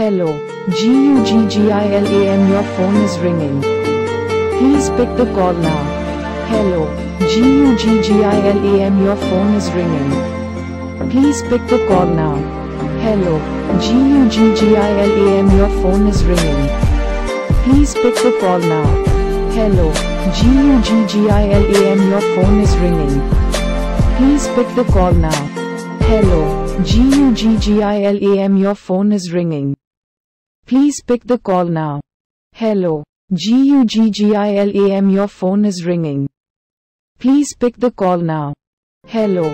Hello, G-U-G-G-I-L-A-M your phone is ringing. Please pick the call now. Hello, G-U-G-G-I-L-A-M your phone is ringing. Please pick the call now. Hello, G-U-G-G-I-L-A-M your phone is ringing. Please pick the call now. Hello, G-U-G-G-I-L-A-M your phone is ringing. Please pick the call now. Hello, G-U-G-G-I-L-A-M your phone is ringing. Please pick the call now. Hello, G-U-G-G-I-L-A-M your phone is ringing. Please pick the call now. Hello,